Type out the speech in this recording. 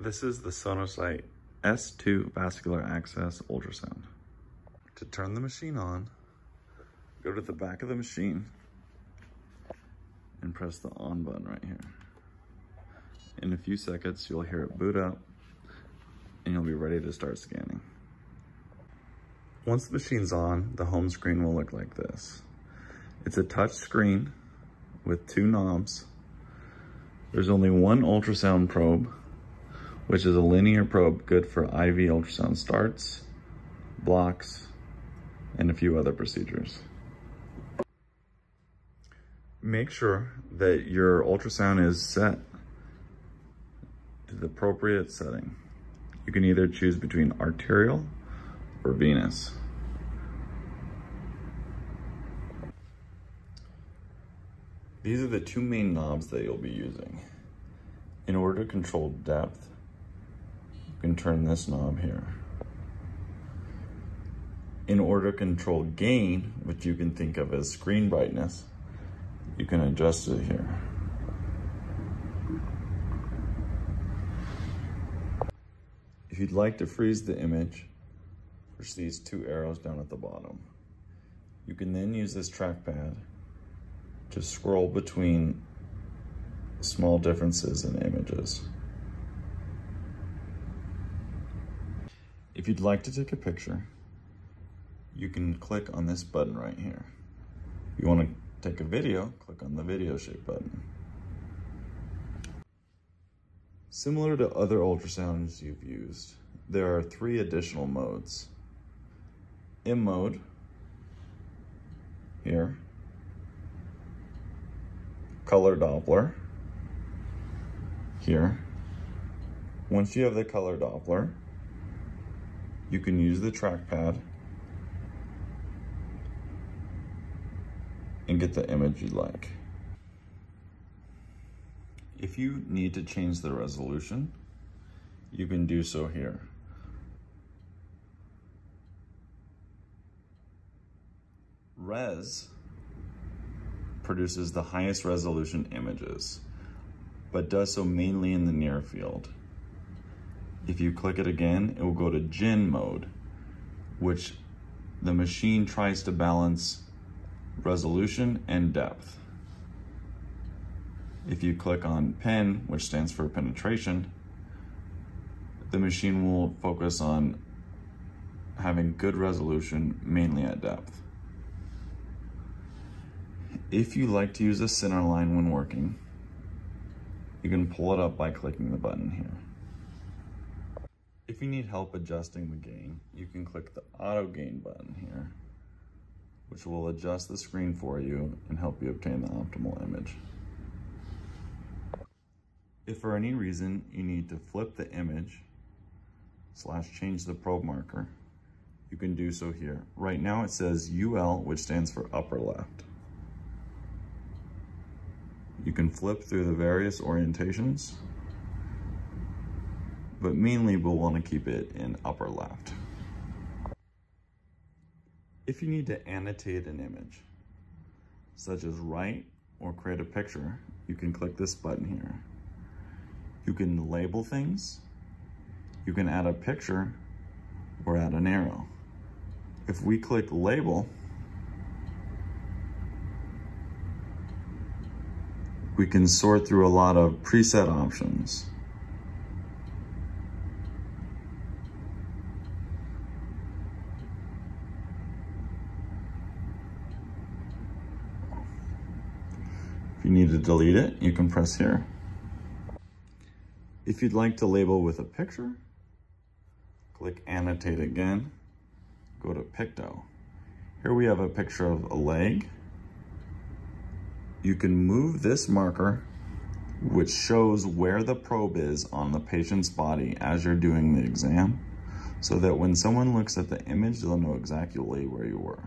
This is the Sonosite S2 vascular access ultrasound. To turn the machine on, go to the back of the machine and press the on button right here. In a few seconds, you'll hear it boot up and you'll be ready to start scanning. Once the machine's on, the home screen will look like this. It's a touch screen with two knobs. There's only one ultrasound probe, which is a linear probe good for IV ultrasound starts, blocks, and a few other procedures. Make sure that your ultrasound is set to the appropriate setting. You can either choose between arterial or venous. These are the two main knobs that you'll be using. In order to control depth, can turn this knob here. In order to control gain, which you can think of as screen brightness, you can adjust it here. If you'd like to freeze the image, push these two arrows down at the bottom. You can then use this trackpad to scroll between small differences in images. If you'd like to take a picture, you can click on this button right here. If you want to take a video, click on the video shape button. Similar to other ultrasounds you've used, there are three additional modes. M mode, here, color Doppler here. Once you have the color Doppler, you can use the trackpad and get the image you like. If you need to change the resolution, you can do so here. Res produces the highest resolution images, but does so mainly in the near field. If you click it again, it will go to gen mode, which the machine tries to balance resolution and depth. If you click on pen, which stands for penetration, the machine will focus on having good resolution mainly at depth. If you like to use a center line when working, you can pull it up by clicking the button here. If you need help adjusting the gain, you can click the auto gain button here, which will adjust the screen for you and help you obtain the optimal image. If for any reason you need to flip the image slash change the probe marker, you can do so here. Right now it says UL, which stands for upper left. You can flip through the various orientations, but mainly we'll want to keep it in upper left. If you need to annotate an image, such as write or create a picture, you can click this button here. You can label things, you can add a picture, or add an arrow. If we click label, we can sort through a lot of preset options. You need to delete it, you can press here. If you'd like to label with a picture, click annotate again, go to Picto. Here we have a picture of a leg, you can move this marker, which shows where the probe is on the patient's body as you're doing the exam, so that when someone looks at the image, they'll know exactly where you were.